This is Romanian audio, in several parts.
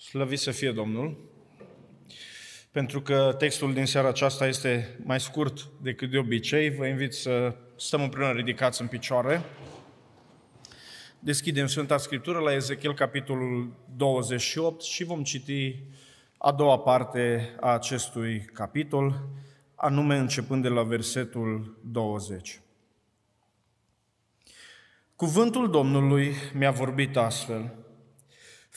Slăvit să fie Domnul, pentru că textul din seara aceasta este mai scurt decât de obicei. Vă invit să stăm împreună ridicați în picioare. Deschidem Sfânta Scriptură la Ezechiel, capitolul 28 și vom citi a doua parte a acestui capitol, anume începând de la versetul 20. Cuvântul Domnului mi-a vorbit astfel –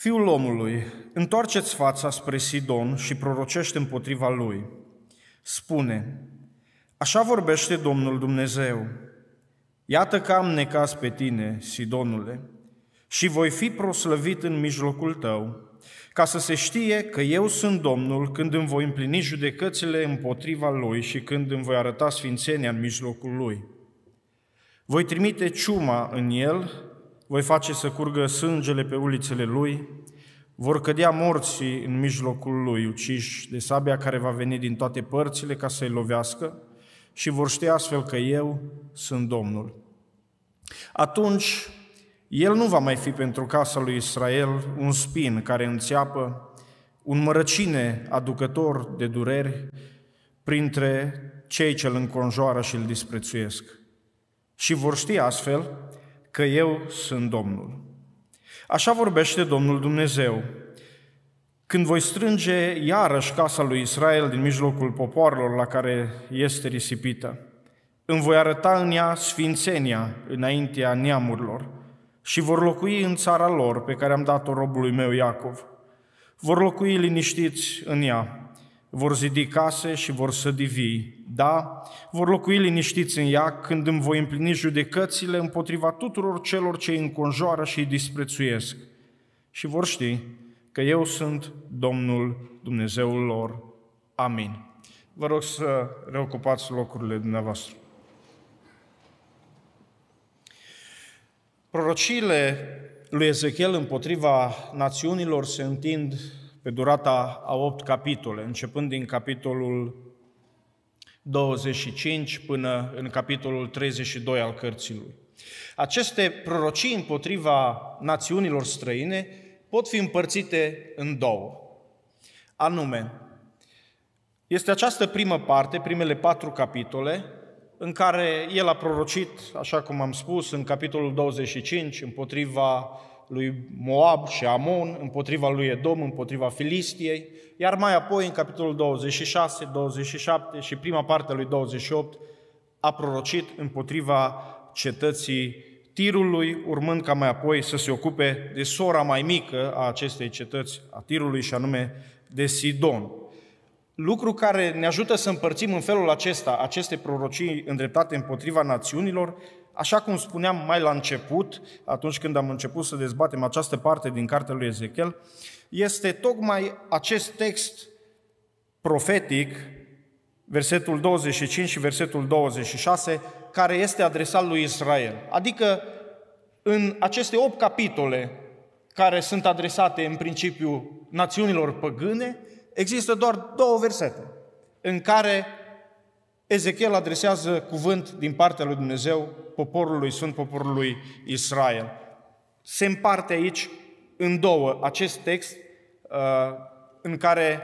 Fiul omului, întoarceți fața spre Sidon și prorocește împotriva lui. Spune, așa vorbește Domnul Dumnezeu, iată că am necaz pe tine, Sidonule, și voi fi proslăvit în mijlocul tău, ca să se știe că eu sunt Domnul când îmi voi împlini judecățile împotriva lui și când îmi voi arăta sfințenia în mijlocul lui. Voi trimite ciuma în el voi face să curgă sângele pe ulițele lui, vor cădea morții în mijlocul lui, uciși de sabia care va veni din toate părțile ca să-i lovească și vor ști astfel că eu sunt Domnul. Atunci, el nu va mai fi pentru casa lui Israel un spin care înțeapă, un mărăcine aducător de dureri printre cei ce îl înconjoară și îl disprețuiesc. Și vor ști astfel că eu sunt Domnul. Așa vorbește Domnul Dumnezeu. Când voi strânge iarăși casa lui Israel din mijlocul popoarelor la care este risipită, îmi voi arăta în ea sfințenia înaintea neamurilor și vor locui în țara lor pe care am dat-o robului meu Iacov. Vor locui liniștiți în ea vor zidi case și vor sădi vii. Da, vor locui liniștiți în ea când îmi voi împlini judecățile împotriva tuturor celor ce îi înconjoară și îi disprețuiesc. Și vor ști că eu sunt Domnul Dumnezeul lor. Amin. Vă rog să reocupați locurile dumneavoastră. Prorociile lui Ezechiel împotriva națiunilor se întind pe durata a opt capitole, începând din capitolul 25 până în capitolul 32 al cărții lui. Aceste prorocii împotriva națiunilor străine pot fi împărțite în două. Anume, este această primă parte, primele patru capitole, în care el a prorocit, așa cum am spus, în capitolul 25, împotriva lui Moab și Amon, împotriva lui Edom, împotriva Filistiei, iar mai apoi în capitolul 26, 27 și prima parte a lui 28 a prorocit împotriva cetății Tirului, urmând ca mai apoi să se ocupe de sora mai mică a acestei cetăți, a Tirului, și anume de Sidon. Lucru care ne ajută să împărțim în felul acesta aceste prorocii îndreptate împotriva națiunilor Așa cum spuneam mai la început, atunci când am început să dezbatem această parte din cartea lui Ezechiel, este tocmai acest text profetic, versetul 25 și versetul 26, care este adresat lui Israel. Adică în aceste opt capitole care sunt adresate în principiu națiunilor păgâne, există doar două versete în care Ezechiel adresează cuvânt din partea lui Dumnezeu poporului Sfânt, poporului Israel. Se împarte aici în două acest text uh, în care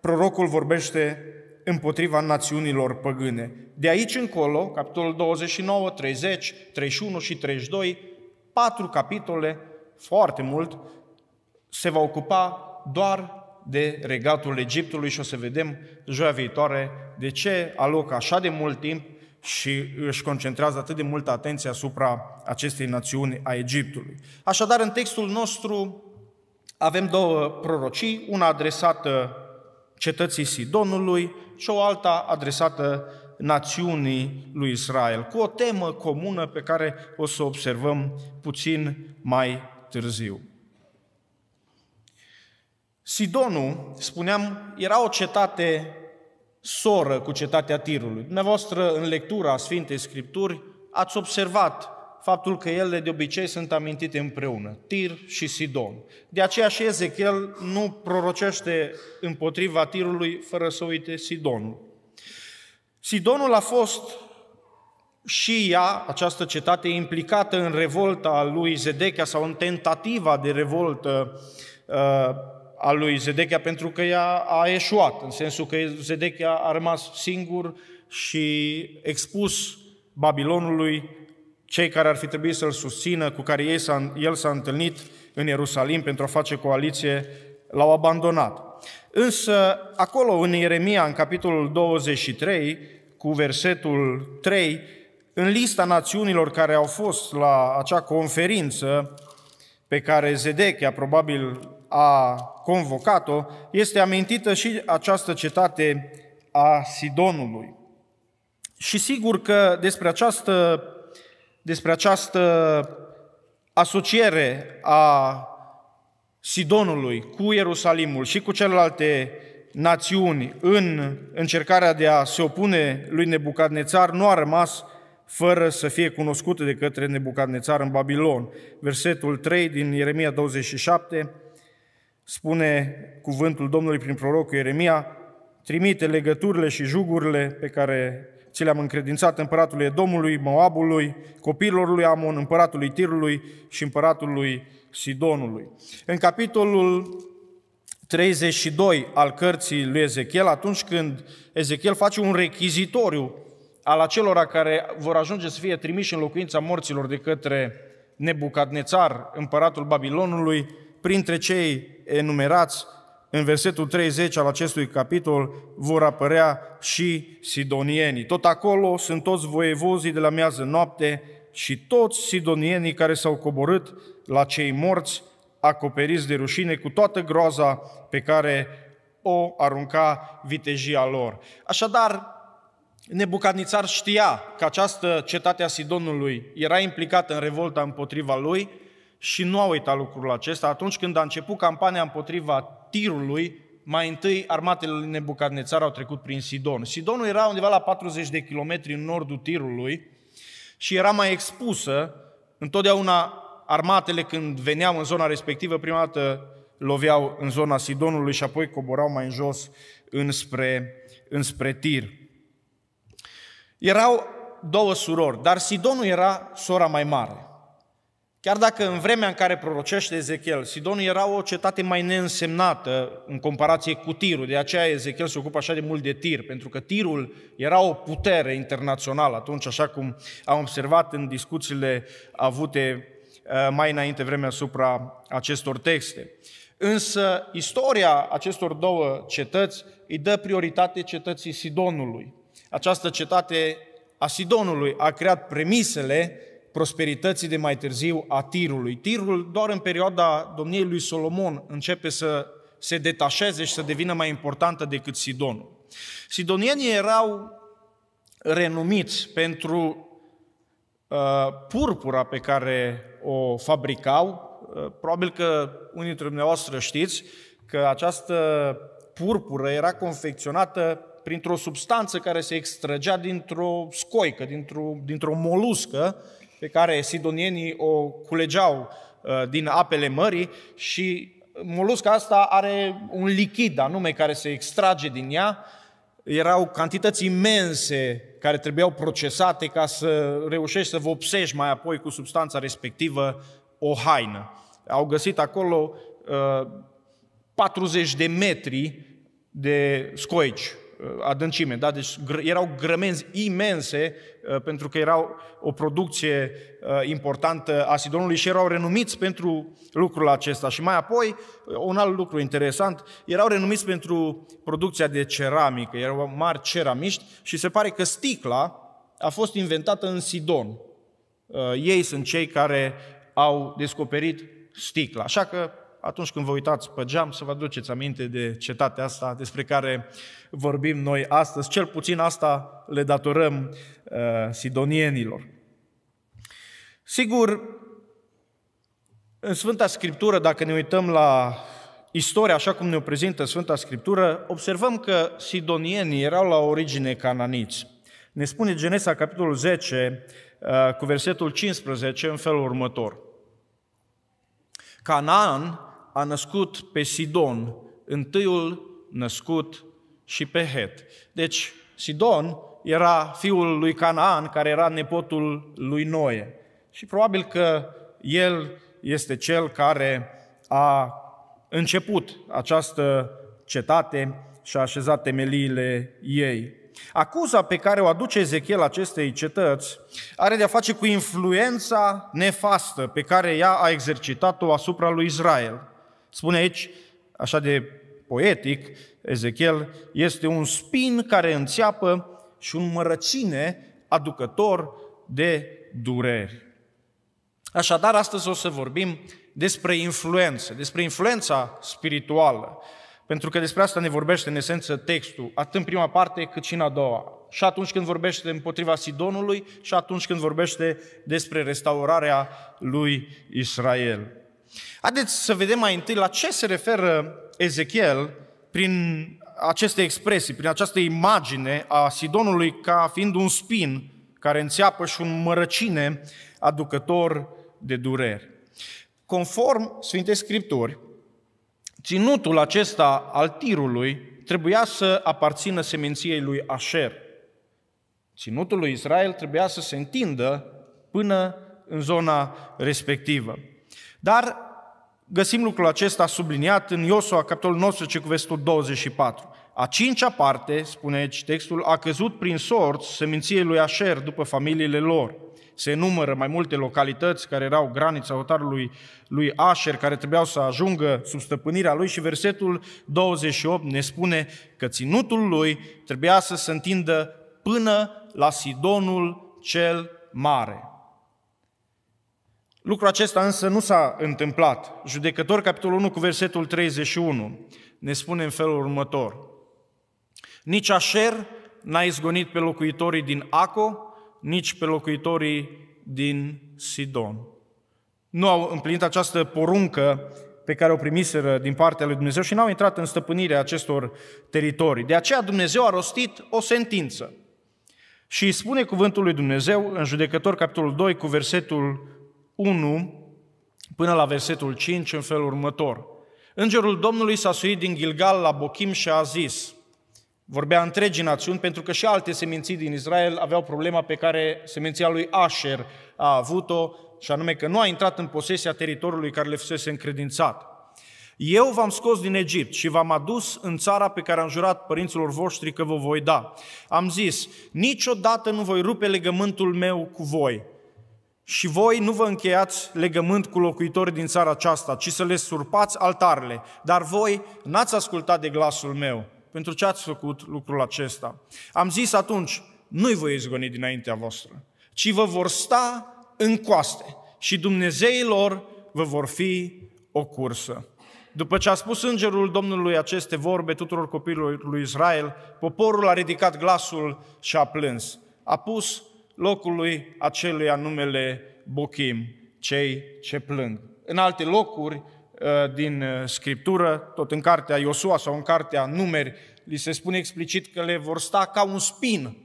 prorocul vorbește împotriva națiunilor păgâne. De aici încolo, capitolul 29, 30, 31 și 32, patru capitole, foarte mult, se va ocupa doar de regatul Egiptului și o să vedem joia viitoare de ce alocă așa de mult timp și își concentrează atât de multă atenție asupra acestei națiuni a Egiptului. Așadar, în textul nostru avem două prorocii, una adresată cetății Sidonului și o alta adresată națiunii lui Israel, cu o temă comună pe care o să observăm puțin mai târziu. Sidonul, spuneam, era o cetate soră cu cetatea Tirului. Dumneavoastră, în lectura Sfintei Scripturi, ați observat faptul că ele de obicei sunt amintite împreună, Tir și Sidon. De aceea și Ezechiel nu prorocește împotriva Tirului fără să uite Sidonul. Sidonul a fost și ea, această cetate, implicată în revolta lui Zedechia sau în tentativa de revoltă uh, a lui Zedechia pentru că ea a eșuat, în sensul că Zedechia a rămas singur și expus Babilonului cei care ar fi trebuit să-l susțină, cu care ei s-a, el s-a întâlnit în Ierusalim pentru a face coaliție, l-au abandonat. Însă, acolo, în Ieremia, în capitolul 23, cu versetul 3, în lista națiunilor care au fost la acea conferință pe care Zedechia probabil a convocat-o, este amintită și această cetate a Sidonului. Și sigur că despre această, despre această asociere a Sidonului cu Ierusalimul și cu celelalte națiuni în încercarea de a se opune lui Nebucadnețar nu a rămas fără să fie cunoscută de către Nebucadnețar în Babilon. Versetul 3 din Ieremia 27 spune cuvântul Domnului prin prorocul Ieremia, trimite legăturile și jugurile pe care ți le-am încredințat împăratului Edomului, Moabului, copilor lui Amon, împăratului Tirului și împăratului Sidonului. În capitolul 32 al cărții lui Ezechiel, atunci când Ezechiel face un rechizitoriu al acelora care vor ajunge să fie trimiși în locuința morților de către Nebucadnețar, împăratul Babilonului, printre cei enumerați în versetul 30 al acestui capitol vor apărea și sidonienii. Tot acolo sunt toți voievozii de la miază noapte și toți sidonienii care s-au coborât la cei morți, acoperiți de rușine, cu toată groaza pe care o arunca vitejia lor. Așadar, Nebucadnițar știa că această cetate a Sidonului era implicată în revolta împotriva lui și nu a uitat lucrul acesta. Atunci când a început campania împotriva Tirului, mai întâi armatele lui Nebucadnețar au trecut prin Sidon. Sidonul era undeva la 40 de kilometri în nordul Tirului și era mai expusă. Întotdeauna armatele când veneau în zona respectivă, prima dată loveau în zona Sidonului și apoi coborau mai în jos înspre, înspre Tir. Erau două surori, dar Sidonul era sora mai mare. Chiar dacă în vremea în care prorocește Ezechiel, Sidonul era o cetate mai neînsemnată în comparație cu Tirul, de aceea Ezechiel se ocupă așa de mult de Tir, pentru că Tirul era o putere internațională atunci, așa cum am observat în discuțiile avute uh, mai înainte vremea asupra acestor texte. Însă istoria acestor două cetăți îi dă prioritate cetății Sidonului. Această cetate a Sidonului a creat premisele prosperității de mai târziu a Tirului. Tirul doar în perioada domniei lui Solomon începe să se detașeze și să devină mai importantă decât Sidonul. Sidonienii erau renumiți pentru uh, purpura pe care o fabricau. Uh, probabil că unii dintre dumneavoastră știți că această purpură era confecționată printr-o substanță care se extragea dintr-o scoică, dintr-o, dintr-o moluscă, pe care sidonienii o culegeau uh, din apele mării și molusca asta are un lichid anume care se extrage din ea. Erau cantități imense care trebuiau procesate ca să reușești să vopsești mai apoi cu substanța respectivă o haină. Au găsit acolo uh, 40 de metri de scoici Uh, adâncime. Da? Deci erau grămenzi imense uh, pentru că erau o producție uh, importantă a Sidonului și erau renumiți pentru lucrul acesta. Și mai apoi, un alt lucru interesant, erau renumiți pentru producția de ceramică, erau mari ceramiști și se pare că sticla a fost inventată în Sidon. Ei sunt cei care au descoperit sticla. Așa că atunci când vă uitați pe geam, să vă aduceți aminte de cetatea asta despre care vorbim noi astăzi. Cel puțin asta le datorăm uh, sidonienilor. Sigur, în Sfânta Scriptură, dacă ne uităm la istoria așa cum ne-o prezintă Sfânta Scriptură, observăm că sidonienii erau la origine cananiți. Ne spune Genesa, capitolul 10, uh, cu versetul 15, în felul următor. Canaan a născut pe Sidon, întâiul născut și pe Het. Deci, Sidon era fiul lui Canaan, care era nepotul lui Noe. Și probabil că el este cel care a început această cetate și a așezat temeliile ei. Acuza pe care o aduce Ezechiel acestei cetăți are de-a face cu influența nefastă pe care ea a exercitat-o asupra lui Israel. Spune aici, așa de poetic, Ezechiel, este un spin care înțeapă și un mărăcine aducător de dureri. Așadar, astăzi o să vorbim despre influență, despre influența spirituală, pentru că despre asta ne vorbește în esență textul, atât în prima parte cât și în a doua. Și atunci când vorbește împotriva Sidonului și atunci când vorbește despre restaurarea lui Israel. Haideți să vedem mai întâi la ce se referă Ezechiel prin aceste expresii, prin această imagine a Sidonului ca fiind un spin care înțeapă și un mărăcine aducător de dureri. Conform Sfintei Scripturi, ținutul acesta al tirului trebuia să aparțină seminției lui Asher. Ținutul lui Israel trebuia să se întindă până în zona respectivă. Dar găsim lucrul acesta subliniat în Iosua, capitolul 19, cu versetul 24. A cincea parte, spune aici textul, a căzut prin sorți seminției lui Asher după familiile lor se numără mai multe localități care erau granița hotarului lui Asher, care trebuiau să ajungă sub stăpânirea lui și versetul 28 ne spune că ținutul lui trebuia să se întindă până la Sidonul cel mare. Lucrul acesta însă nu s-a întâmplat. Judecător, capitolul 1, cu versetul 31, ne spune în felul următor. Nici Asher n-a izgonit pe locuitorii din Aco, nici pe locuitorii din Sidon. Nu au împlinit această poruncă pe care o primiseră din partea lui Dumnezeu și n-au intrat în stăpânirea acestor teritorii. De aceea Dumnezeu a rostit o sentință. Și spune cuvântul lui Dumnezeu în judecător capitolul 2 cu versetul 1 până la versetul 5 în felul următor. Îngerul Domnului s-a suit din Gilgal la Bochim și a zis, Vorbea întregii națiuni, pentru că și alte seminții din Israel aveau problema pe care seminția lui Asher a avut-o, și anume că nu a intrat în posesia teritoriului care le fusese încredințat. Eu v-am scos din Egipt și v-am adus în țara pe care am jurat părinților voștri că vă voi da. Am zis, niciodată nu voi rupe legământul meu cu voi. Și voi nu vă încheiați legământ cu locuitorii din țara aceasta, ci să le surpați altarele. Dar voi n-ați ascultat de glasul meu pentru ce ați făcut lucrul acesta. Am zis atunci, nu-i voi izgoni dinaintea voastră, ci vă vor sta în coaste și Dumnezeilor vă vor fi o cursă. După ce a spus îngerul Domnului aceste vorbe tuturor copiilor lui Israel, poporul a ridicat glasul și a plâns. A pus locului acelui numele Bochim, cei ce plâng. În alte locuri, Uh, din uh, Scriptură, tot în cartea Iosua sau în cartea Numeri, li se spune explicit că le vor sta ca un spin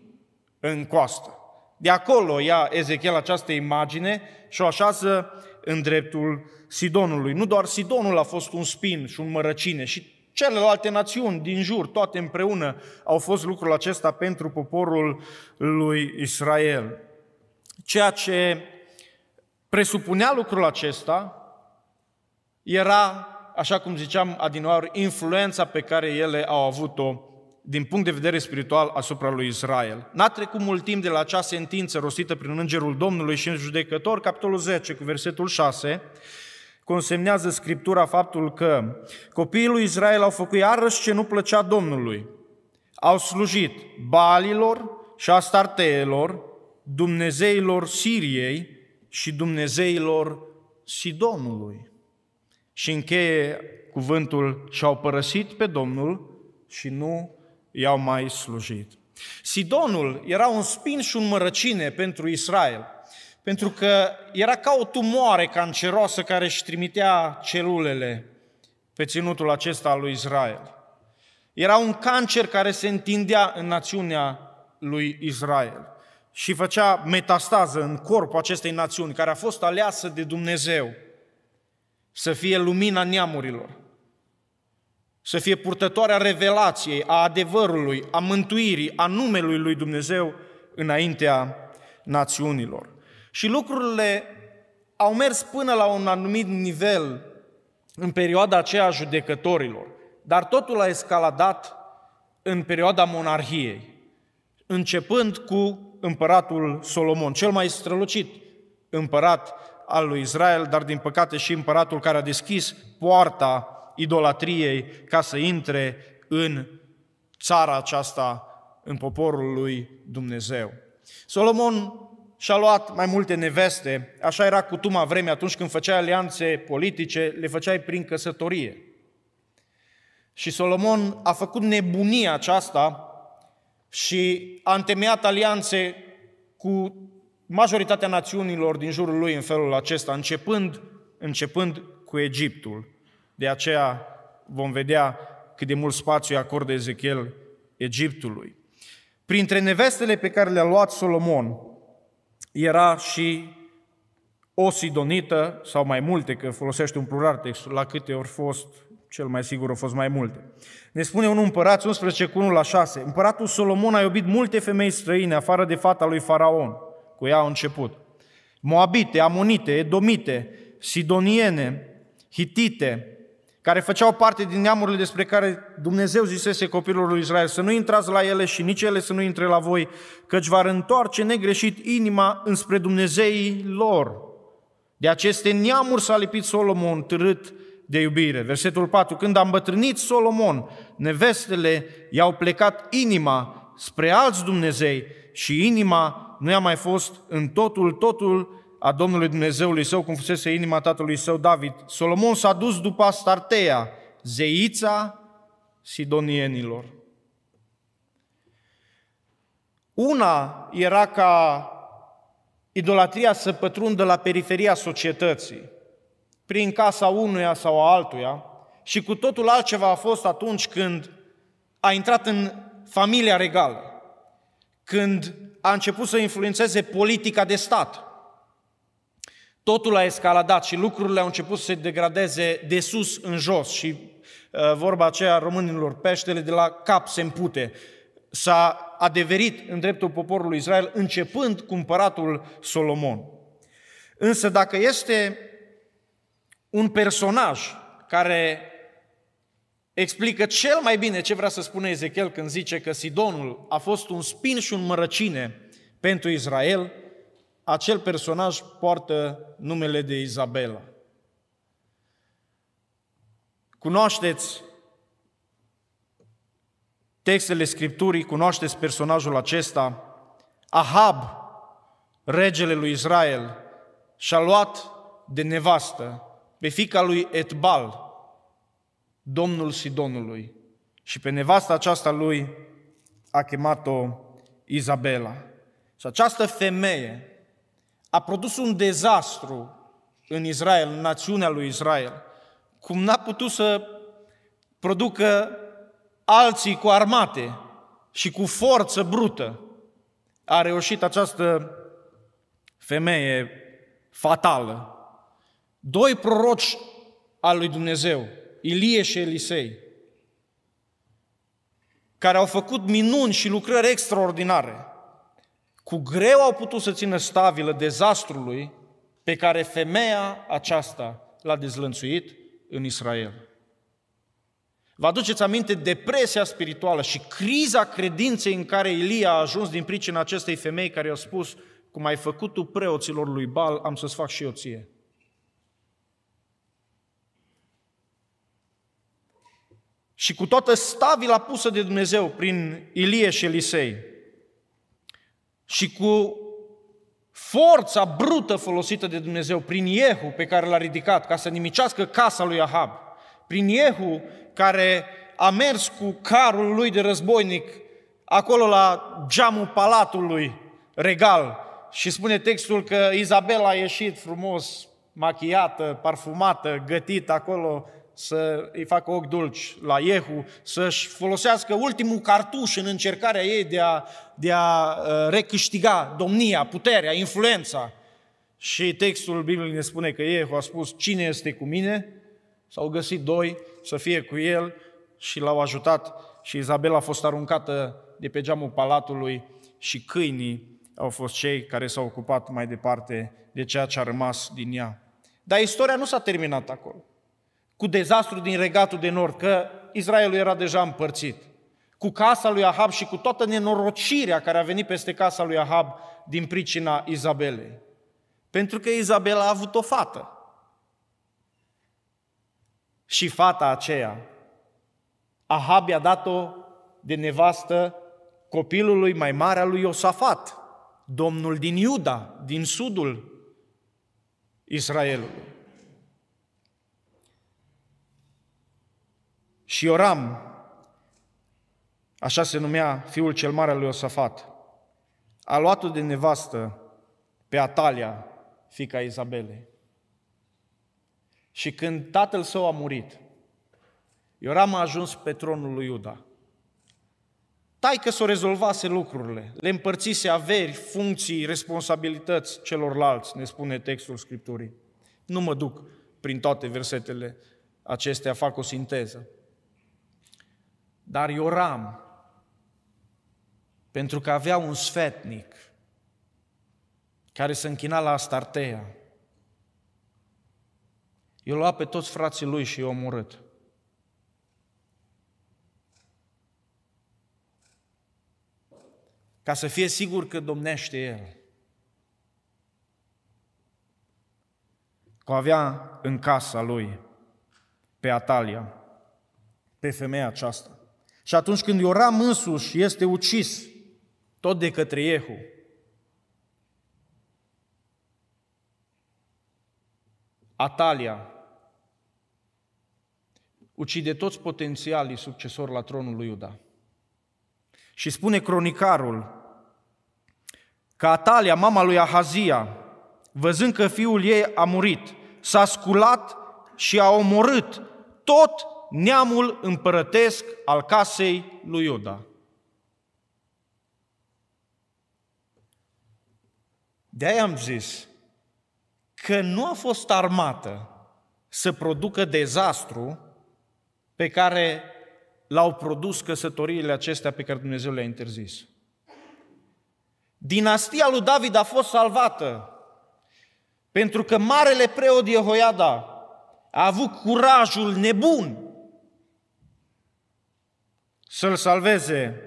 în coastă. De acolo ia Ezechiel această imagine și o așează în dreptul Sidonului. Nu doar Sidonul a fost un spin și un mărăcine, și celelalte națiuni din jur, toate împreună, au fost lucrul acesta pentru poporul lui Israel. Ceea ce presupunea lucrul acesta era, așa cum ziceam adinoaur, influența pe care ele au avut-o din punct de vedere spiritual asupra lui Israel. N-a trecut mult timp de la acea sentință rostită prin Îngerul Domnului și în judecător, capitolul 10, cu versetul 6, consemnează Scriptura faptul că copiii lui Israel au făcut iarăși ce nu plăcea Domnului. Au slujit balilor și astarteelor, Dumnezeilor Siriei și Dumnezeilor Sidonului. Și încheie cuvântul, și-au părăsit pe Domnul și nu i-au mai slujit. Sidonul era un spin și un mărăcine pentru Israel, pentru că era ca o tumoare canceroasă care își trimitea celulele pe ținutul acesta al lui Israel. Era un cancer care se întindea în națiunea lui Israel și făcea metastază în corpul acestei națiuni, care a fost aleasă de Dumnezeu să fie lumina neamurilor, să fie purtătoarea revelației, a adevărului, a mântuirii, a numelui lui Dumnezeu înaintea națiunilor. Și lucrurile au mers până la un anumit nivel în perioada aceea a judecătorilor, dar totul a escaladat în perioada monarhiei, începând cu împăratul Solomon, cel mai strălucit împărat al lui Israel, dar din păcate și împăratul care a deschis poarta idolatriei ca să intre în țara aceasta, în poporul lui Dumnezeu. Solomon și-a luat mai multe neveste, așa era cutuma vreme atunci când făceai alianțe politice, le făceai prin căsătorie. Și Solomon a făcut nebunia aceasta și a întemeiat alianțe cu majoritatea națiunilor din jurul lui în felul acesta, începând, începând cu Egiptul. De aceea vom vedea cât de mult spațiu acordă Ezechiel Egiptului. Printre nevestele pe care le-a luat Solomon era și o sidonită, sau mai multe, că folosește un plural textul, la câte ori fost, cel mai sigur au fost mai multe. Ne spune un împărat, 11 cu 1 la 6, împăratul Solomon a iubit multe femei străine, afară de fata lui Faraon, cu ea a început. Moabite, Amonite, Edomite, Sidoniene, Hitite, care făceau parte din neamurile despre care Dumnezeu zisese copilul lui Israel, să nu intrați la ele și nici ele să nu intre la voi, căci va întoarce negreșit inima înspre Dumnezeii lor. De aceste neamuri s-a lipit Solomon, târât de iubire. Versetul 4. Când a îmbătrânit Solomon, nevestele i-au plecat inima spre alți Dumnezei și inima nu i-a mai fost în totul, totul a Domnului Dumnezeului său, cum fusese inima tatălui său David. Solomon s-a dus după Astartea, zeița sidonienilor. Una era ca idolatria să pătrundă la periferia societății, prin casa unuia sau a altuia, și cu totul altceva a fost atunci când a intrat în familia regală, când a început să influențeze politica de stat. Totul a escaladat și lucrurile au început să se degradeze de sus în jos și uh, vorba aceea românilor, peștele de la cap se împute. S-a adeverit în dreptul poporului Israel, începând cu împăratul Solomon. Însă dacă este un personaj care explică cel mai bine ce vrea să spună Ezechiel când zice că Sidonul a fost un spin și un mărăcine pentru Israel, acel personaj poartă numele de Izabela. Cunoașteți textele Scripturii, cunoașteți personajul acesta. Ahab, regele lui Israel, și-a luat de nevastă pe fica lui Etbal, domnul Sidonului, și pe nevasta aceasta lui a chemat-o Izabela. Și această femeie a produs un dezastru în Israel, în națiunea lui Israel, cum n-a putut să producă alții cu armate și cu forță brută. A reușit această femeie fatală. Doi proroci al lui Dumnezeu, Ilie și Elisei, care au făcut minuni și lucrări extraordinare cu greu au putut să țină stabilă dezastrului pe care femeia aceasta l-a dezlănțuit în Israel. Vă aduceți aminte depresia spirituală și criza credinței în care Ilia a ajuns din pricina acestei femei care i-a spus cum ai făcut tu preoților lui Bal, am să-ți fac și eu ție. Și cu toată stabila pusă de Dumnezeu prin Ilie și Elisei, și cu forța brută folosită de Dumnezeu prin Iehu pe care l-a ridicat ca să nimicească casa lui Ahab, prin Iehu care a mers cu carul lui de războinic acolo la geamul palatului regal și spune textul că Izabela a ieșit frumos, machiată, parfumată, gătită acolo să îi facă ochi dulci la Iehu, să-și folosească ultimul cartuș în încercarea ei de a, de a uh, recâștiga domnia, puterea, influența. Și textul Bibliei ne spune că Iehu a spus, cine este cu mine? S-au găsit doi să fie cu el și l-au ajutat și Izabela a fost aruncată de pe geamul palatului și câinii au fost cei care s-au ocupat mai departe de ceea ce a rămas din ea. Dar istoria nu s-a terminat acolo. Cu dezastru din regatul de nord, că Israelul era deja împărțit, cu casa lui Ahab și cu toată nenorocirea care a venit peste casa lui Ahab din pricina Izabelei. Pentru că Izabela a avut o fată. Și fata aceea, Ahab i-a dat-o de nevastă copilului mai mare al lui Iosafat, domnul din Iuda, din sudul Israelului. Și Ioram, așa se numea fiul cel mare al lui Iosafat, a luat-o de nevastă pe Atalia, fica Izabelei. Și când tatăl său a murit, Ioram a ajuns pe tronul lui Iuda. Tai că s-o rezolvase lucrurile, le împărțise averi, funcții, responsabilități celorlalți, ne spune textul Scripturii. Nu mă duc prin toate versetele acestea, fac o sinteză. Dar Ioram, pentru că avea un sfetnic care se închina la Astartea, i-a luat pe toți frații lui și i-a omorât. Ca să fie sigur că domnește el. Că avea în casa lui pe Atalia, pe femeia aceasta. Și atunci când Ioram însuși este ucis, tot de către Iehu, Atalia ucide toți potențialii succesori la tronul lui Iuda. Și spune cronicarul că Atalia, mama lui Ahazia, văzând că fiul ei a murit, s-a sculat și a omorât tot neamul împărătesc al casei lui Iuda. De aia am zis că nu a fost armată să producă dezastru pe care l-au produs căsătoriile acestea pe care Dumnezeu le-a interzis. Dinastia lui David a fost salvată pentru că marele preot Jehoiada a avut curajul nebun să-l salveze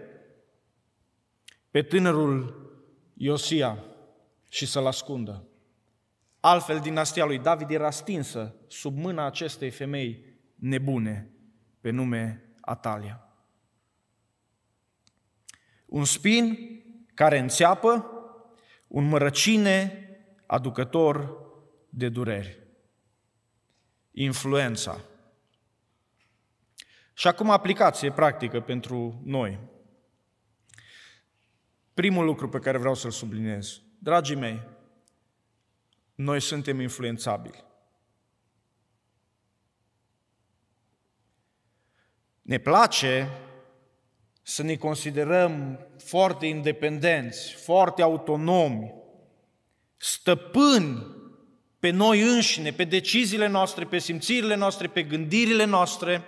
pe tânărul Iosia și să-l ascundă. Altfel, dinastia lui David era stinsă sub mâna acestei femei nebune pe nume Atalia. Un spin care înțeapă, un mărăcine aducător de dureri. Influența. Și acum aplicație practică pentru noi. Primul lucru pe care vreau să-l subliniez. Dragii mei, noi suntem influențabili. Ne place să ne considerăm foarte independenți, foarte autonomi, stăpâni pe noi înșine, pe deciziile noastre, pe simțirile noastre, pe gândirile noastre,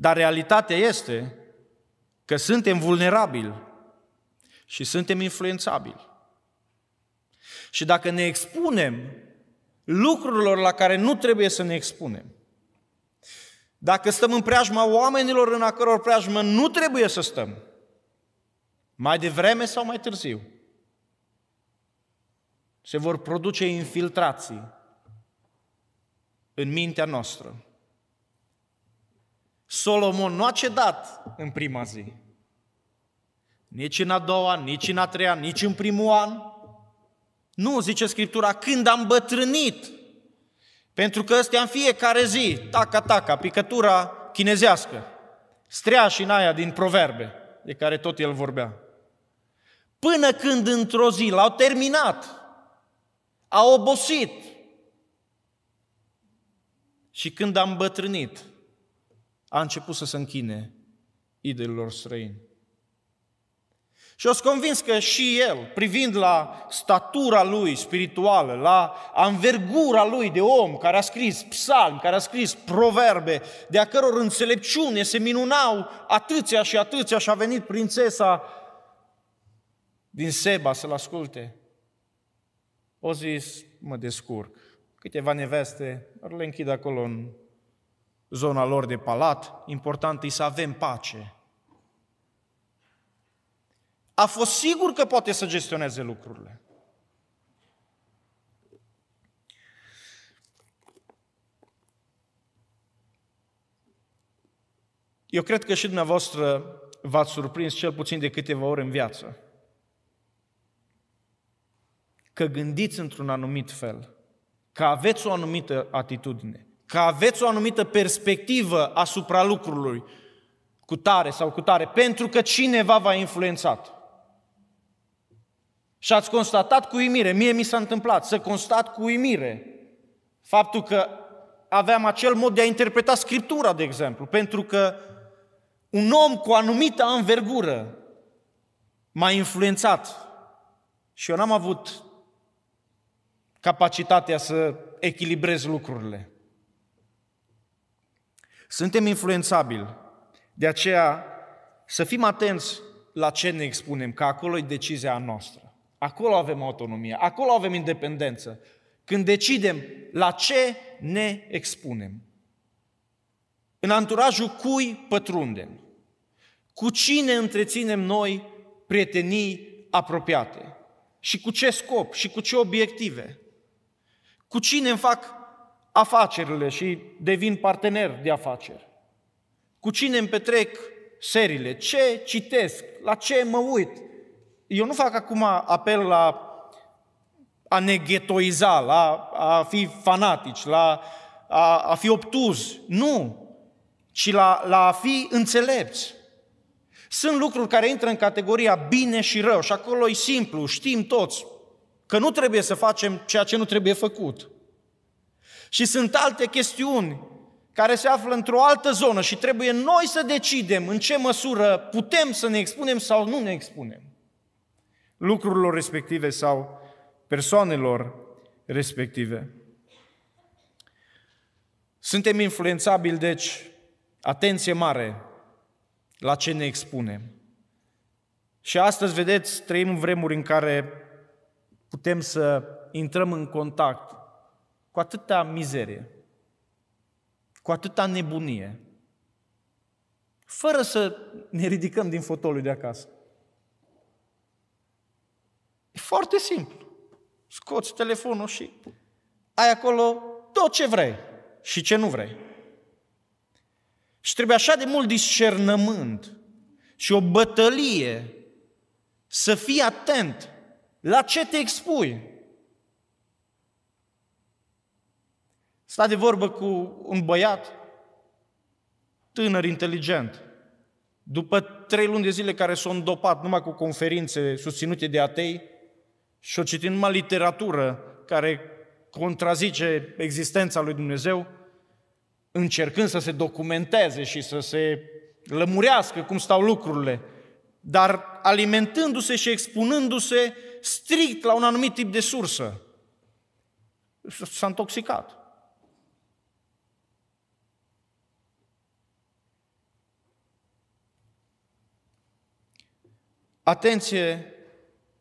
dar realitatea este că suntem vulnerabili și suntem influențabili. Și dacă ne expunem lucrurilor la care nu trebuie să ne expunem, dacă stăm în preajma oamenilor în a căror preajmă nu trebuie să stăm, mai devreme sau mai târziu, se vor produce infiltrații în mintea noastră. Solomon nu a cedat în prima zi, nici în a doua, nici în a treia, nici în primul an. Nu, zice Scriptura, când am bătrânit, pentru că ăstea în fiecare zi, taca, taca, picătura chinezească, streași în aia din proverbe, de care tot el vorbea. Până când într-o zi l-au terminat, a obosit. Și când am bătrânit, a început să se închine idolilor străini. Și o convins că și el, privind la statura lui spirituală, la anvergura lui de om care a scris psalmi, care a scris proverbe, de a căror înțelepciune se minunau atâția și atâția și a venit prințesa din Seba să-l asculte. O zis, mă descurc, câteva neveste, le închid acolo în zona lor de palat, important e să avem pace. A fost sigur că poate să gestioneze lucrurile. Eu cred că și dumneavoastră v-ați surprins cel puțin de câteva ori în viață. Că gândiți într-un anumit fel, că aveți o anumită atitudine, că aveți o anumită perspectivă asupra lucrului, cu tare sau cu tare, pentru că cineva v-a influențat. Și ați constatat cu uimire, mie mi s-a întâmplat să constat cu uimire faptul că aveam acel mod de a interpreta Scriptura, de exemplu, pentru că un om cu anumită învergură m-a influențat și eu n-am avut capacitatea să echilibrez lucrurile. Suntem influențabili. De aceea să fim atenți la ce ne expunem, că acolo e decizia noastră. Acolo avem autonomie, acolo avem independență. Când decidem la ce ne expunem. În anturajul cui pătrundem? Cu cine întreținem noi prietenii apropiate? Și cu ce scop? Și cu ce obiective? Cu cine îmi fac afacerile și devin partener de afaceri? Cu cine îmi petrec serile? Ce citesc? La ce mă uit? Eu nu fac acum apel la a ne ghetoiza, la a fi fanatici, la a, a fi obtuz. Nu! Ci la, la a fi înțelepți. Sunt lucruri care intră în categoria bine și rău și acolo e simplu, știm toți că nu trebuie să facem ceea ce nu trebuie făcut. Și sunt alte chestiuni care se află într-o altă zonă și trebuie noi să decidem în ce măsură putem să ne expunem sau nu ne expunem lucrurilor respective sau persoanelor respective. Suntem influențabili, deci, atenție mare la ce ne expunem. Și astăzi, vedeți, trăim în vremuri în care putem să intrăm în contact cu atâta mizerie, cu atâta nebunie, fără să ne ridicăm din fotoliu de acasă. E foarte simplu. Scoți telefonul și ai acolo tot ce vrei și ce nu vrei. Și trebuie așa de mult discernământ și o bătălie să fii atent la ce te expui. Sta de vorbă cu un băiat tânăr, inteligent. După trei luni de zile care s-au îndopat numai cu conferințe susținute de atei și-o citit numai literatură care contrazice existența lui Dumnezeu, încercând să se documenteze și să se lămurească cum stau lucrurile, dar alimentându-se și expunându-se strict la un anumit tip de sursă. S-a intoxicat. Atenție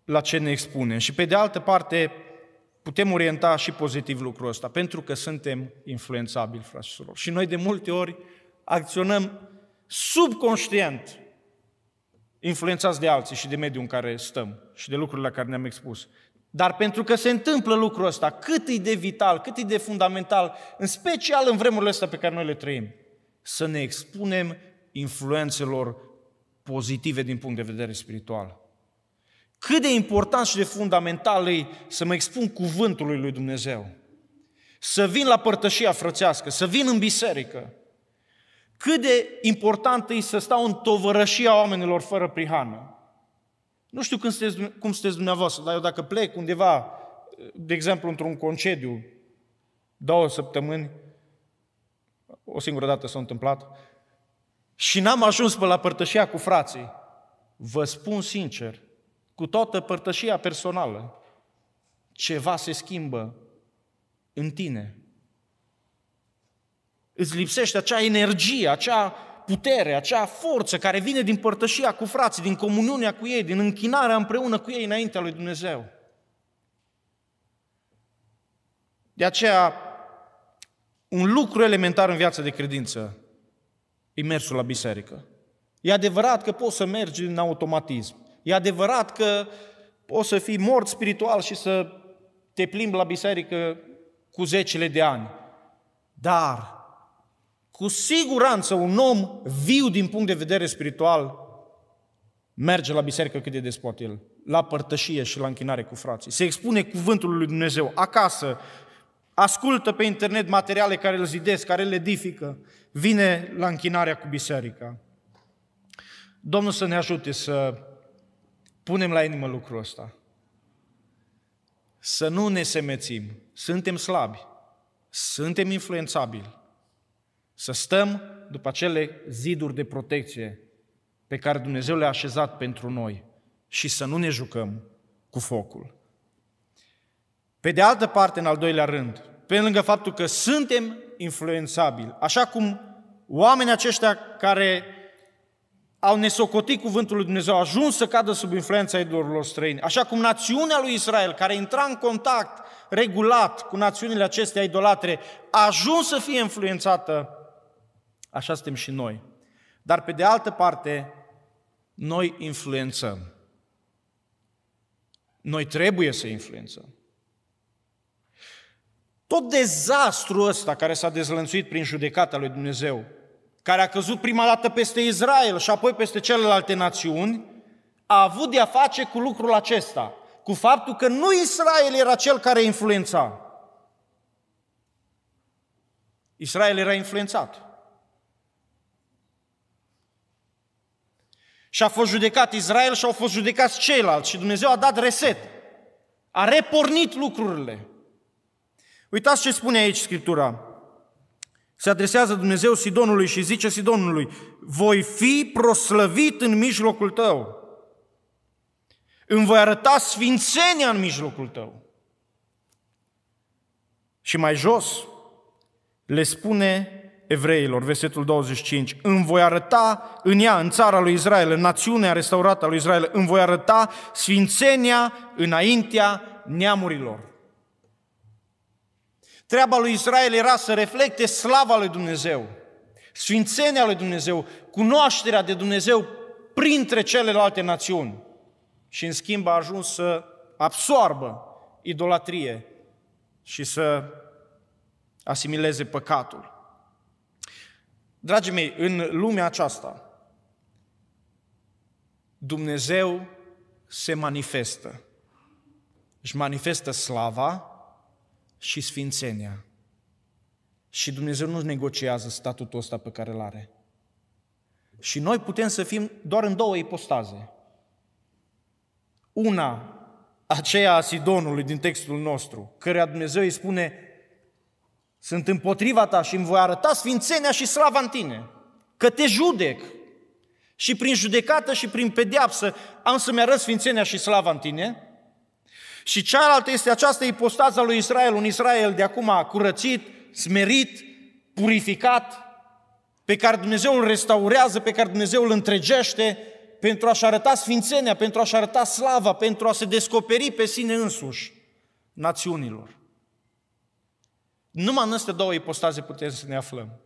la ce ne expunem și pe de altă parte putem orienta și pozitiv lucrul ăsta, pentru că suntem influențabili, fraților. Și noi de multe ori acționăm subconștient, influențați de alții și de mediul în care stăm și de lucrurile la care ne-am expus. Dar pentru că se întâmplă lucrul ăsta, cât e de vital, cât e de fundamental, în special în vremurile astea pe care noi le trăim, să ne expunem influențelor pozitive din punct de vedere spiritual. Cât de important și de fundamental e să mă expun cuvântului lui Dumnezeu. Să vin la părtășia frățească, să vin în biserică. Cât de important e să stau în tovărășia oamenilor fără prihană. Nu știu cum sunteți, cum sunteți dumneavoastră, dar eu dacă plec undeva, de exemplu, într-un concediu, două săptămâni, o singură dată s-a întâmplat, și n-am ajuns pe la părtășia cu frații, vă spun sincer, cu toată părtășia personală, ceva se schimbă în tine. Îți lipsește acea energie, acea putere, acea forță care vine din părtășia cu frații, din comuniunea cu ei, din închinarea împreună cu ei înaintea lui Dumnezeu. De aceea, un lucru elementar în viața de credință e mersul la biserică. E adevărat că poți să mergi în automatism. E adevărat că poți să fii mort spiritual și să te plimbi la biserică cu zecile de ani. Dar, cu siguranță, un om viu din punct de vedere spiritual merge la biserică cât de des poate el, la părtășie și la închinare cu frații. Se expune cuvântul lui Dumnezeu acasă, ascultă pe internet materiale care îl zidesc, care îl edifică, vine la închinarea cu biserica. Domnul să ne ajute să punem la inimă lucrul ăsta. Să nu ne semețim. Suntem slabi. Suntem influențabili. Să stăm după acele ziduri de protecție pe care Dumnezeu le-a așezat pentru noi și să nu ne jucăm cu focul. Pe de altă parte, în al doilea rând, pe lângă faptul că suntem influențabili, așa cum oamenii aceștia care au nesocotit cuvântul lui Dumnezeu, au ajuns să cadă sub influența idolilor străini, așa cum națiunea lui Israel, care intra în contact regulat cu națiunile acestea idolatre, a ajuns să fie influențată, așa suntem și noi. Dar pe de altă parte, noi influențăm. Noi trebuie să influențăm. Tot dezastrul ăsta care s-a dezlănțuit prin judecata lui Dumnezeu, care a căzut prima dată peste Israel și apoi peste celelalte națiuni, a avut de a face cu lucrul acesta, cu faptul că nu Israel era cel care influența. Israel era influențat. Și a fost judecat Israel și au fost judecați ceilalți și Dumnezeu a dat reset. A repornit lucrurile. Uitați ce spune aici Scriptura. Se adresează Dumnezeu Sidonului și zice Sidonului, voi fi proslăvit în mijlocul tău. Îmi voi arăta sfințenia în mijlocul tău. Și mai jos le spune evreilor, versetul 25, îmi voi arăta în ea, în țara lui Israel, în națiunea restaurată a lui Israel, îmi voi arăta sfințenia înaintea neamurilor. Treaba lui Israel era să reflecte slava lui Dumnezeu, sfințenia lui Dumnezeu, cunoașterea de Dumnezeu printre celelalte națiuni. Și în schimb a ajuns să absoarbă idolatrie și să asimileze păcatul. Dragii mei, în lumea aceasta, Dumnezeu se manifestă. Își manifestă slava și sfințenia. Și Dumnezeu nu negociază statutul ăsta pe care îl are. Și noi putem să fim doar în două ipostaze. Una, aceea a Sidonului din textul nostru, căreia Dumnezeu îi spune, sunt împotriva ta și îmi voi arăta sfințenia și slava în tine, că te judec. Și prin judecată și prin pedeapsă am să-mi arăt sfințenia și slava în tine. Și cealaltă este această ipostază lui Israel, un Israel de acum curățit, smerit, purificat, pe care Dumnezeu îl restaurează, pe care Dumnezeu îl întregește, pentru a-și arăta sfințenia, pentru a-și arăta slava, pentru a se descoperi pe sine însuși națiunilor. Numai în aceste două ipostaze putem să ne aflăm.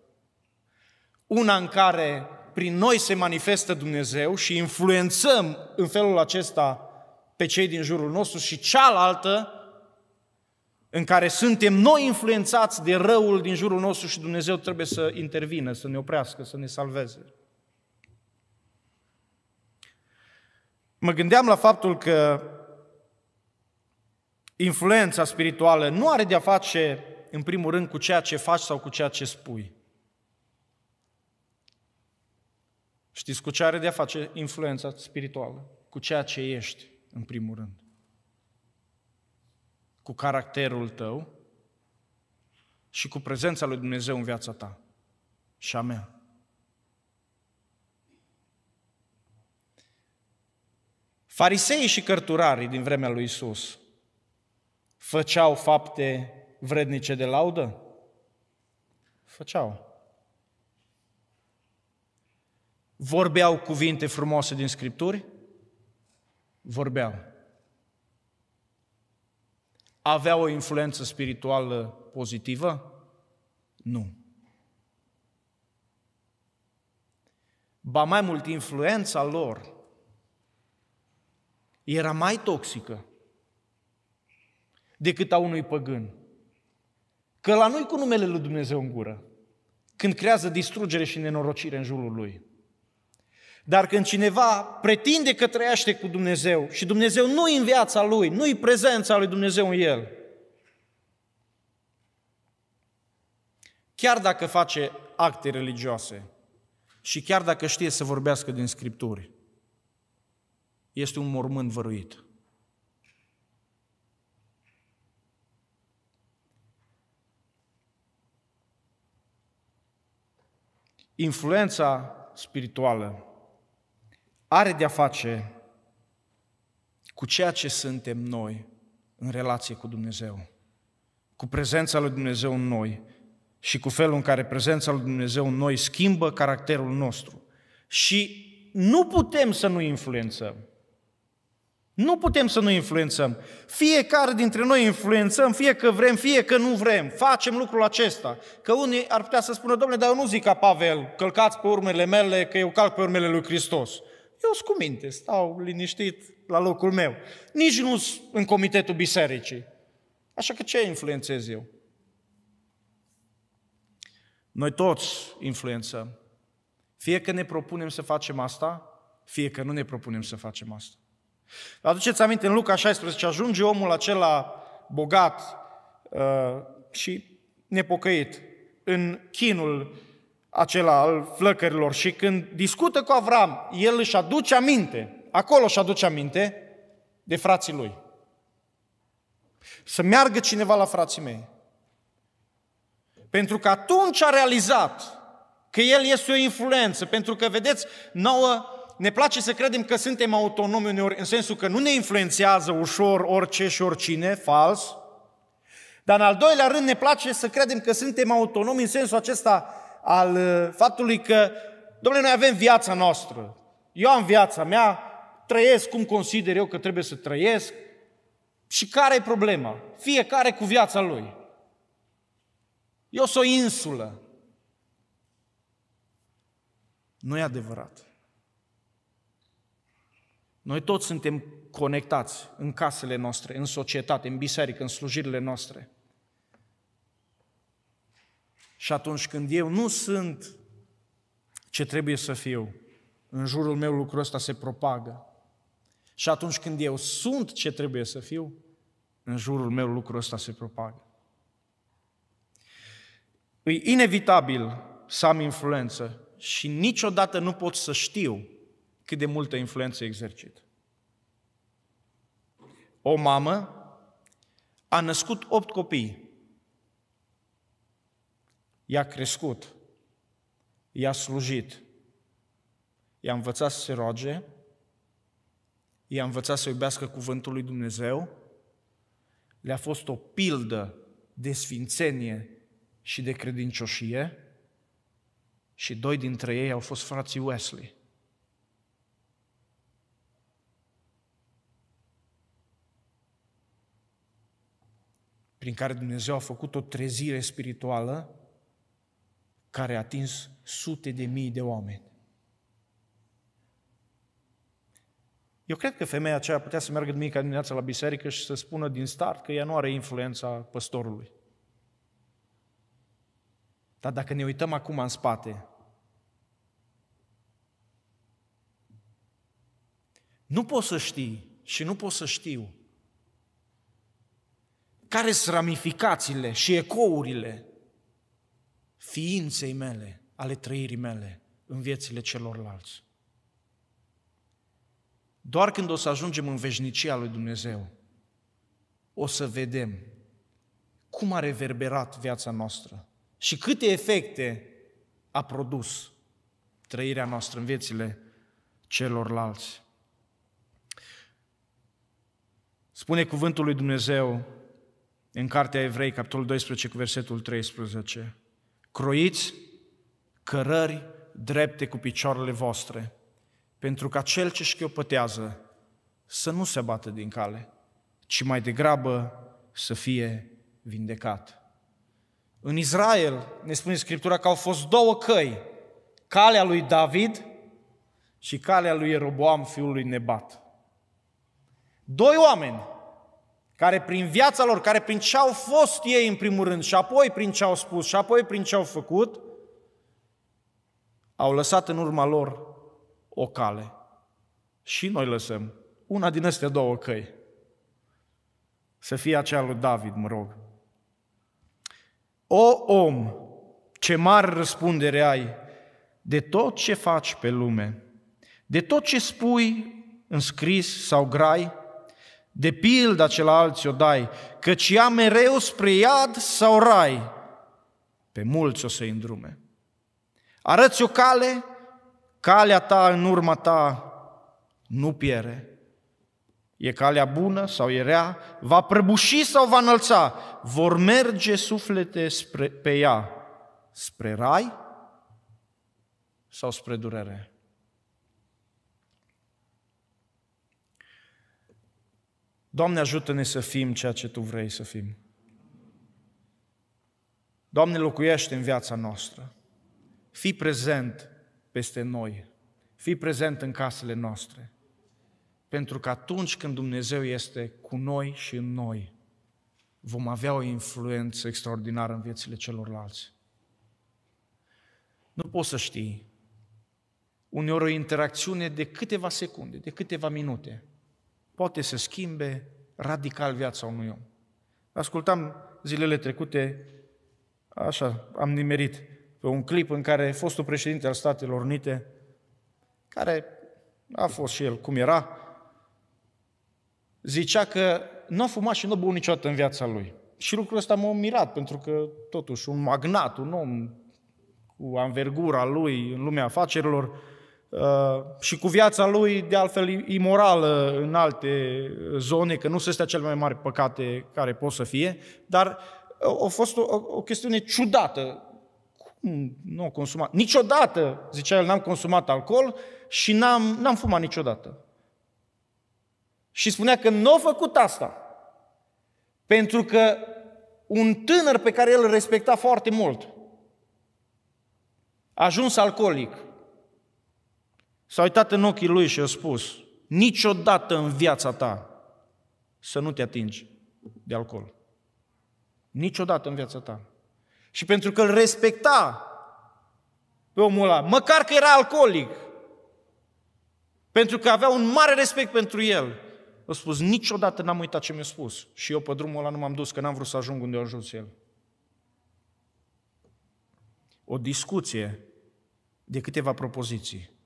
Una în care prin noi se manifestă Dumnezeu și influențăm în felul acesta pe cei din jurul nostru și cealaltă în care suntem noi influențați de răul din jurul nostru și Dumnezeu trebuie să intervină, să ne oprească, să ne salveze. Mă gândeam la faptul că influența spirituală nu are de a face în primul rând, cu ceea ce faci sau cu ceea ce spui. Știți cu ce are de a face influența spirituală? Cu ceea ce ești, în primul rând. Cu caracterul tău și cu prezența lui Dumnezeu în viața ta și a mea. Fariseii și cărturarii din vremea lui Isus făceau fapte vrednice de laudă? Făceau. Vorbeau cuvinte frumoase din Scripturi? Vorbeau. Aveau o influență spirituală pozitivă? Nu. Ba mai mult, influența lor era mai toxică decât a unui păgân. Că la noi cu numele lui Dumnezeu în gură, când creează distrugere și nenorocire în jurul lui. Dar când cineva pretinde că trăiește cu Dumnezeu și Dumnezeu nu în viața lui, nu în prezența lui Dumnezeu în el, chiar dacă face acte religioase și chiar dacă știe să vorbească din Scripturi, este un mormânt văruit. Influența spirituală are de-a face cu ceea ce suntem noi în relație cu Dumnezeu, cu prezența lui Dumnezeu în noi și cu felul în care prezența lui Dumnezeu în noi schimbă caracterul nostru. Și nu putem să nu influențăm. Nu putem să nu influențăm. Fiecare dintre noi influențăm, fie că vrem, fie că nu vrem. Facem lucrul acesta. Că unii ar putea să spună, domnule, dar eu nu zic ca Pavel, călcați pe urmele mele, că eu calc pe urmele lui Hristos. Eu sunt cu minte, stau liniștit la locul meu. Nici nu sunt în comitetul bisericii. Așa că ce influențez eu? Noi toți influențăm. Fie că ne propunem să facem asta, fie că nu ne propunem să facem asta. Aduceți aminte, în Luca 16 ajunge omul acela bogat uh, și nepocăit în chinul acela al flăcărilor și când discută cu Avram, el își aduce aminte, acolo își aduce aminte de frații lui. Să meargă cineva la frații mei. Pentru că atunci a realizat că el este o influență, pentru că, vedeți, nouă ne place să credem că suntem autonomi uneori, în sensul că nu ne influențează ușor orice și oricine, fals, dar în al doilea rând ne place să credem că suntem autonomi în sensul acesta al uh, faptului că, domnule, noi avem viața noastră. Eu am viața mea, trăiesc cum consider eu că trebuie să trăiesc. Și care e problema? Fiecare cu viața lui. Eu sunt o insulă. Nu e adevărat. Noi toți suntem conectați în casele noastre, în societate, în biserică, în slujirile noastre. Și atunci când eu nu sunt ce trebuie să fiu, în jurul meu lucrul ăsta se propagă. Și atunci când eu sunt ce trebuie să fiu, în jurul meu lucrul ăsta se propagă. E inevitabil să am influență și niciodată nu pot să știu cât de multă influență exercit. O mamă a născut opt copii. I-a crescut, i-a slujit, i-a învățat să se roage, i-a învățat să iubească cuvântul lui Dumnezeu, le-a fost o pildă de sfințenie și de credincioșie. Și doi dintre ei au fost frații Wesley. prin care Dumnezeu a făcut o trezire spirituală care a atins sute de mii de oameni. Eu cred că femeia aceea putea să meargă duminică dimineața la biserică și să spună din start că ea nu are influența păstorului. Dar dacă ne uităm acum în spate, nu poți să știi și nu poți să știu care sunt ramificațiile și ecourile ființei mele, ale trăirii mele în viețile celorlalți. Doar când o să ajungem în veșnicia lui Dumnezeu, o să vedem cum a reverberat viața noastră și câte efecte a produs trăirea noastră în viețile celorlalți. Spune cuvântul lui Dumnezeu în Cartea Evrei, capitolul 12, cu versetul 13. Croiți cărări drepte cu picioarele voastre, pentru ca cel ce șchiopătează să nu se bată din cale, ci mai degrabă să fie vindecat. În Israel ne spune Scriptura că au fost două căi. Calea lui David și calea lui Ieroboam, fiul lui Nebat. Doi oameni care prin viața lor, care prin ce au fost ei în primul rând și apoi prin ce au spus și apoi prin ce au făcut, au lăsat în urma lor o cale. Și noi lăsăm una din astea două căi. Să fie aceea lui David, mă rog. O om, ce mare răspundere ai de tot ce faci pe lume, de tot ce spui în scris sau grai, de pildă ce la alții o dai, căci ea mereu spre iad sau rai, pe mulți o să-i îndrume. Arăți o cale, calea ta în urma ta nu piere. E calea bună sau e rea, va prăbuși sau va înălța, vor merge suflete spre, pe ea, spre rai sau spre durere. Doamne, ajută-ne să fim ceea ce Tu vrei să fim. Doamne, locuiește în viața noastră. Fii prezent peste noi. Fii prezent în casele noastre. Pentru că atunci când Dumnezeu este cu noi și în noi, vom avea o influență extraordinară în viețile celorlalți. Nu poți să știi. Uneori o interacțiune de câteva secunde, de câteva minute, poate să schimbe radical viața unui om. Ascultam zilele trecute, așa, am nimerit pe un clip în care fostul președinte al Statelor Unite, care a fost și el cum era, zicea că nu a fumat și nu a băut niciodată în viața lui. Și lucrul ăsta m-a mirat, pentru că totuși un magnat, un om cu anvergura lui în lumea afacerilor, Uh, și cu viața lui, de altfel, imorală în alte zone, că nu sunt astea cele mai mari păcate care pot să fie, dar uh, a fost o, o chestiune ciudată. Cum nu am consumat? Niciodată, zicea el, n-am consumat alcool și n-am, n-am fumat niciodată. Și spunea că nu a făcut asta. Pentru că un tânăr pe care el îl respecta foarte mult a ajuns alcoolic S-a uitat în ochii lui și a spus, niciodată în viața ta să nu te atingi de alcool. Niciodată în viața ta. Și pentru că îl respecta pe omul ăla, măcar că era alcoolic, pentru că avea un mare respect pentru el, a spus, niciodată n-am uitat ce mi-a spus. Și eu pe drumul ăla nu m-am dus, că n-am vrut să ajung unde a ajuns el. O discuție de câteva propoziții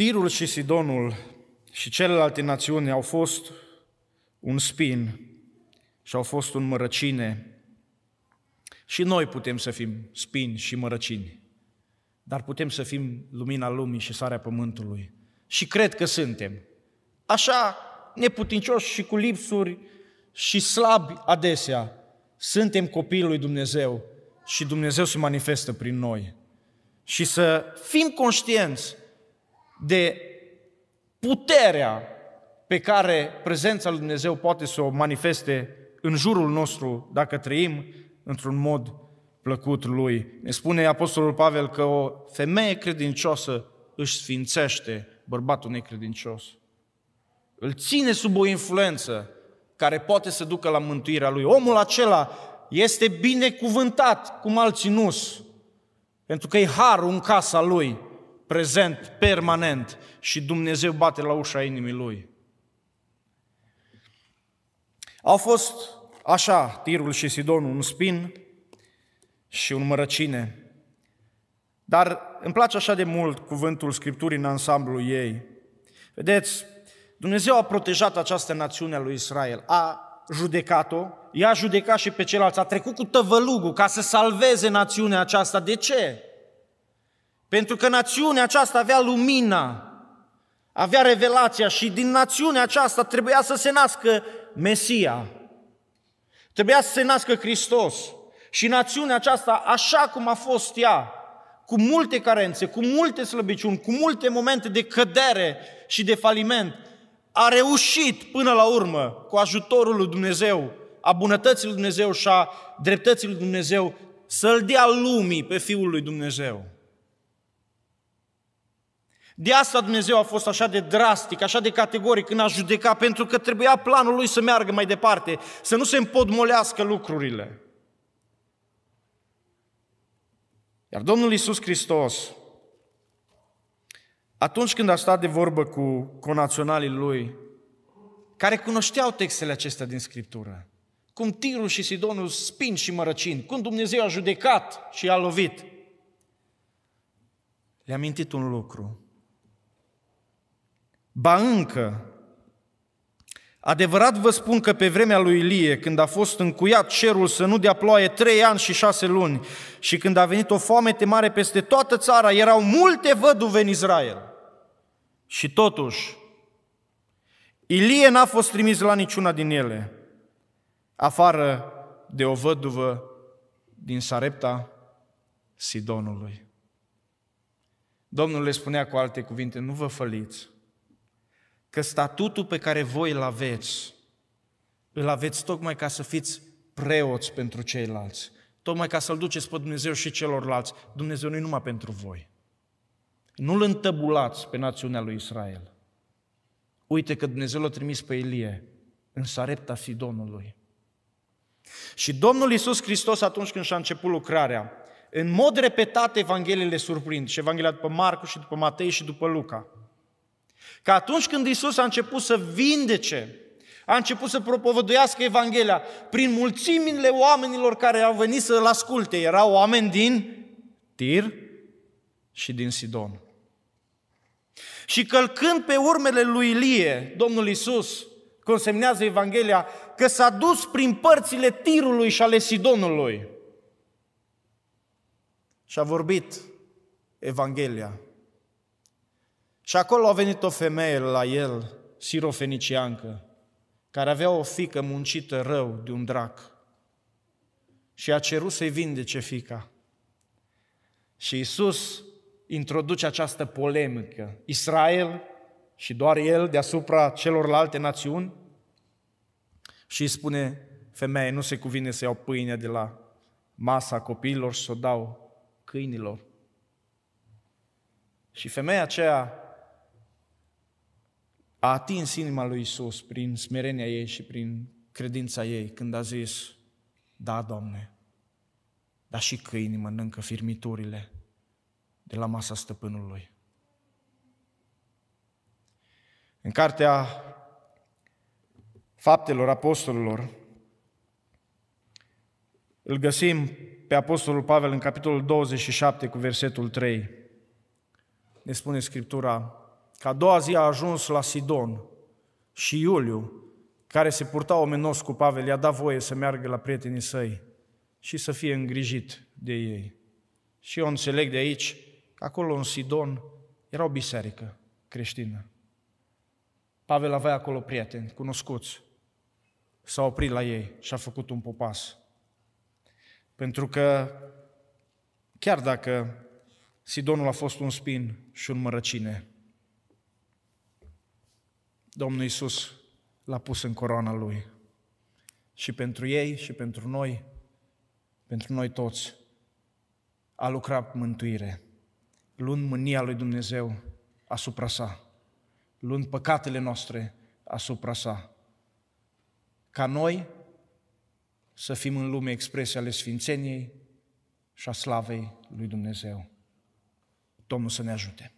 Tirul și Sidonul și celelalte națiuni au fost un spin și au fost un mărăcine. Și noi putem să fim spini și mărăcini, dar putem să fim lumina lumii și sarea pământului. Și cred că suntem. Așa neputincioși și cu lipsuri și slabi adesea, suntem copiii lui Dumnezeu și Dumnezeu se manifestă prin noi. Și să fim conștienți de puterea pe care prezența lui Dumnezeu poate să o manifeste în jurul nostru dacă trăim într-un mod plăcut lui. Ne spune Apostolul Pavel că o femeie credincioasă își sfințește bărbatul necredincios. Îl ține sub o influență care poate să ducă la mântuirea lui. Omul acela este binecuvântat cum alții nu pentru că e harul în casa lui prezent, permanent și Dumnezeu bate la ușa inimii lui. Au fost așa Tirul și Sidonul, un spin și un mărăcine. Dar îmi place așa de mult cuvântul Scripturii în ansamblu ei. Vedeți, Dumnezeu a protejat această națiune a lui Israel, a judecat-o, i-a judecat și pe ceilalți, a trecut cu tăvălugul ca să salveze națiunea aceasta. De ce? Pentru că națiunea aceasta avea lumina, avea revelația și din națiunea aceasta trebuia să se nască Mesia. Trebuia să se nască Hristos. Și națiunea aceasta, așa cum a fost ea, cu multe carențe, cu multe slăbiciuni, cu multe momente de cădere și de faliment, a reușit până la urmă, cu ajutorul lui Dumnezeu, a bunătății lui Dumnezeu și a dreptății lui Dumnezeu să-l dea lumii pe Fiul lui Dumnezeu. De asta Dumnezeu a fost așa de drastic, așa de categoric când a judecat, pentru că trebuia planul lui să meargă mai departe, să nu se împodmolească lucrurile. Iar Domnul Iisus Hristos, atunci când a stat de vorbă cu conaționalii lui, care cunoșteau textele acestea din Scriptură, cum Tirul și Sidonul spin și mărăcin, cum Dumnezeu a judecat și a lovit, le-a mintit un lucru. Ba încă, adevărat vă spun că pe vremea lui Ilie, când a fost încuiat cerul să nu dea ploaie trei ani și șase luni și când a venit o foame mare peste toată țara, erau multe văduve în Israel. Și totuși, Ilie n-a fost trimis la niciuna din ele, afară de o văduvă din Sarepta Sidonului. Domnul le spunea cu alte cuvinte, nu vă făliți, că statutul pe care voi îl aveți, îl aveți tocmai ca să fiți preoți pentru ceilalți, tocmai ca să-L duceți pe Dumnezeu și celorlalți. Dumnezeu nu e numai pentru voi. Nu-L întăbulați pe națiunea lui Israel. Uite că Dumnezeu l-a trimis pe Ilie în Sarepta Sidonului. Și Domnul Iisus Hristos, atunci când și-a început lucrarea, în mod repetat Evangheliile surprind, și Evanghelia după Marcu și după Matei și după Luca. Că atunci când Isus a început să vindece, a început să propovăduiască Evanghelia prin mulțimile oamenilor care au venit să-L asculte, erau oameni din Tir și din Sidon. Și călcând pe urmele lui Ilie, Domnul Isus consemnează Evanghelia că s-a dus prin părțile Tirului și ale Sidonului. Și a vorbit Evanghelia și acolo a venit o femeie la el, sirofeniciancă, care avea o fică muncită rău de un drac și a cerut să-i vindece fica. Și Isus introduce această polemică. Israel și doar el deasupra celorlalte națiuni și îi spune femeie, nu se cuvine să iau pâine de la masa copiilor și să o dau câinilor. Și femeia aceea a atins inima lui Isus prin smerenia ei și prin credința ei când a zis, da, Doamne, dar și câinii mănâncă firmiturile de la masa stăpânului. În cartea Faptelor Apostolilor, îl găsim pe Apostolul Pavel în capitolul 27 cu versetul 3. Ne spune Scriptura, că a doua zi a ajuns la Sidon și Iuliu, care se purta omenos cu Pavel, i-a dat voie să meargă la prietenii săi și să fie îngrijit de ei. Și eu înțeleg de aici că acolo în Sidon era o biserică creștină. Pavel avea acolo prieteni, cunoscuți. S-a oprit la ei și a făcut un popas. Pentru că, chiar dacă Sidonul a fost un spin și un mărăcine, Domnul Iisus l-a pus în coroana Lui. Și pentru ei și pentru noi, pentru noi toți, a lucrat mântuire, luând mânia lui Dumnezeu asupra sa, luând păcatele noastre asupra sa. Ca noi să fim în lume expresii ale Sfințeniei și a slavei lui Dumnezeu. Domnul să ne ajute.